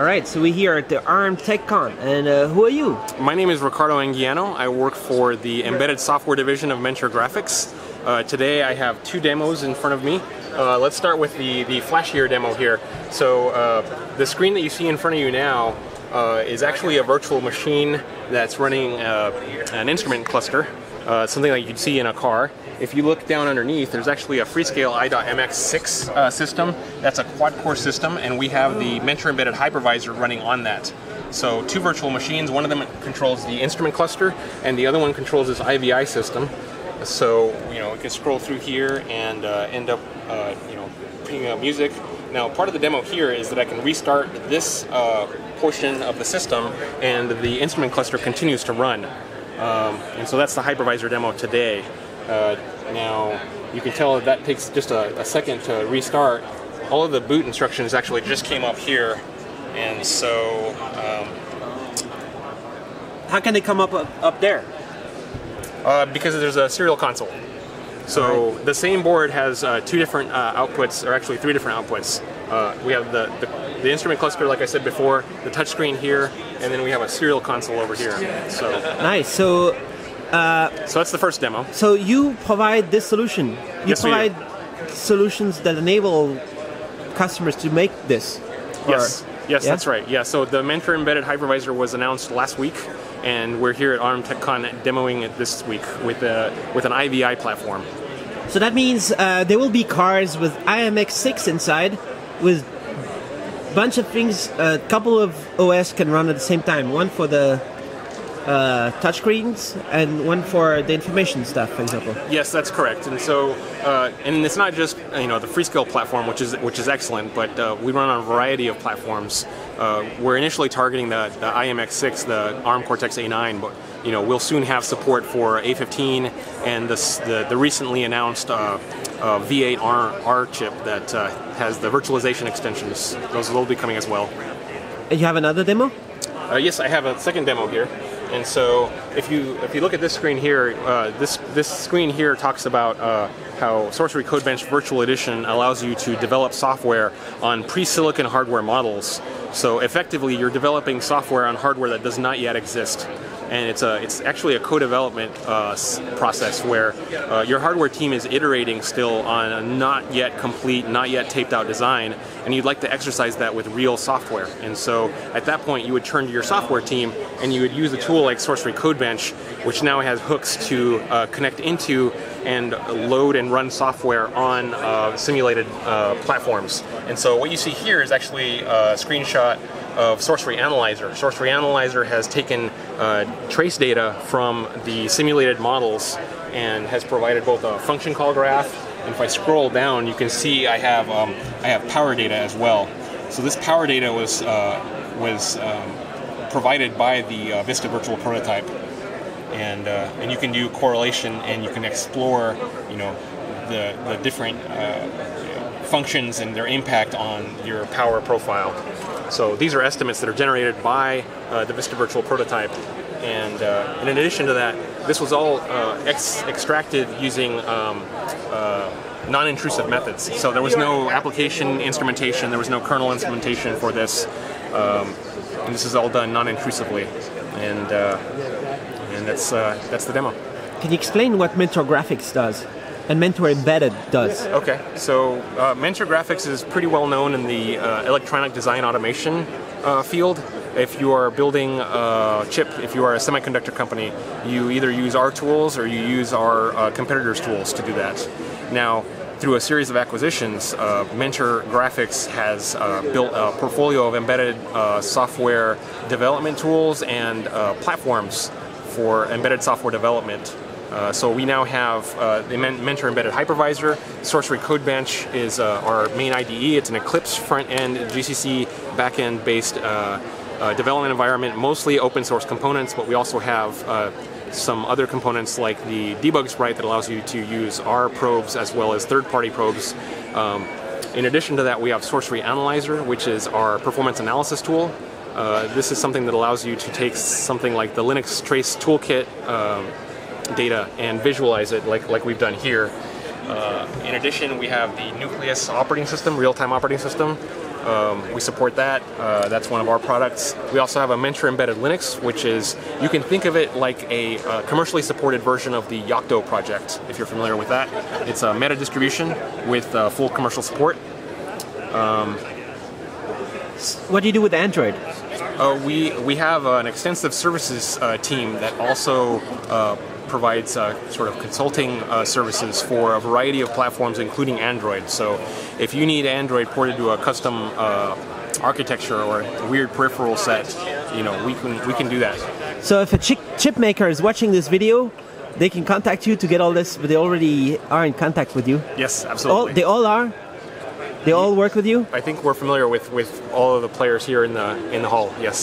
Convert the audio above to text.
All right, so we're here at the ARM TechCon, and uh, who are you? My name is Ricardo Anguiano. I work for the embedded software division of Mentor Graphics. Uh, today I have two demos in front of me. Uh, let's start with the, the flashier demo here. So uh, the screen that you see in front of you now uh, is actually a virtual machine that's running uh, an instrument cluster, uh, something like you'd see in a car. If you look down underneath, there's actually a Freescale i.MX6 uh, system. That's a quad-core system, and we have the Mentor embedded hypervisor running on that. So two virtual machines, one of them controls the instrument cluster, and the other one controls this IVI system. So, you know, we can scroll through here and uh, end up, uh, you know, picking up music. Now, part of the demo here is that I can restart this uh, portion of the system and the instrument cluster continues to run. Um, and so that's the hypervisor demo today. Uh, now, you can tell that that takes just a, a, second to restart. All of the boot instructions actually just came up here. And so... Um, How can they come up up there? Uh, because there's a serial console. So right. the same board has uh, two different uh, outputs, or actually three different outputs. Uh, we have the, the, the, instrument cluster, like I said before, the touchscreen here, and then we have a serial console over here. So nice. So uh, so that's the first demo. So you provide this solution. You yes, provide solutions that enable customers to make this. Yes. Yes, yeah? that's right. Yeah, so the Mentor Embedded Hypervisor was announced last week, and we're here at ARM TechCon demoing it this week with a, with an IVI platform. So that means uh, there will be cars with i.MX6 inside, with bunch of things. A couple of OS can run at the same time. One for the uh, touchscreens and one for the information stuff, for example. Yes, that's correct. And so, uh, and it's not just you know the Freescale platform, which is which is excellent, but uh, we run on a variety of platforms. Uh, we're initially targeting the, the i.MX6, the ARM Cortex A9, but you know we'll soon have support for A15 and the the, the recently announced uh, uh, V8 R, R chip that has the virtualization extensions. Those will be coming as well. You have another demo? yes, I have a second demo here. And so if you if you look at this screen here, uh, this this screen here talks about uh, how Sourcery CodeBench Virtual Edition allows you to develop software on pre-silicon hardware models. So effectively, you're developing software on hardware that does not yet exist and it's a it's actually a co-development uh, process where uh, your hardware team is iterating still on a not yet complete, not yet taped out design, and you'd like to exercise that with real software. And so at that point, you would turn to your software team and you would use a tool like Sourcery CodeBench, which now has hooks to uh, connect into and load and run software on uh, simulated uh, platforms. And so what you see here is actually a screenshot of Sourcery Analyzer. Sourcery Analyzer has taken uh, trace data from the simulated models and has provided both a function call graph. And if I scroll down, you can see I have um, I have power data as well. So this power data was uh, was um, provided by the uh, Vista Virtual Prototype, and uh, and you can do correlation and you can explore, you know, the the different uh, functions and their impact on your power profile. So these are estimates that are generated by uh, the Vista Virtual Prototype. And, uh, and, in addition to that, this was all uh, ex extracted using um, uh, non-intrusive methods. So there was no application instrumentation, there was no kernel instrumentation for this. Um, and this is all done non-intrusively. And, uh, and that's, that's the demo. Can you explain what Mentor Graphics does? And Mentor Embedded does. Okay, so uh, Mentor Graphics is pretty well known in the uh, electronic design automation uh, field. If you are building a chip, if you are a semiconductor company, you either use our tools or you use our uh, competitors' tools to do that. Now, through a series of acquisitions, uh, Mentor Graphics has uh, built a portfolio of embedded uh, software development tools and uh, platforms for embedded software development uh, so we now have uh, the Mentor Embedded Hypervisor. Sourcery CodeBench is uh, our main IDE. It's an Eclipse front-end GCC back-end based uh, uh, development environment, mostly open source components, but we also have some other components like the debug sprite that allows you to use our probes as well as third-party probes. Um, in addition to that, we have Sourcery Analyzer, which is our performance analysis tool. this is something that allows you to take something like the Linux Trace Toolkit um, data and visualize it like, like we've done here. Uh, in addition, we have the Nucleus operating system, real-time operating system. Um, we support that. Uh, that's one of our products. We also have a Mentor embedded Linux, which is you can think of it like a uh, commercially supported version of the Yocto project, if you're familiar with that. It's a meta distribution with uh, full commercial support. What do you do with Android? Uh, we we have an extensive services uh, team that also uh, provides uh, sort of consulting uh, services for a variety of platforms, including Android. So, if you need Android ported to a custom uh, architecture or a weird peripheral set, you know we can we can do that. So if a chip, chip maker is watching this video, they can contact you to get all this, but they already are in contact with you. Yes, All, absolutely. they all are. They all work with you. I think we're familiar with, with all of the players here in the in the hall. Yes.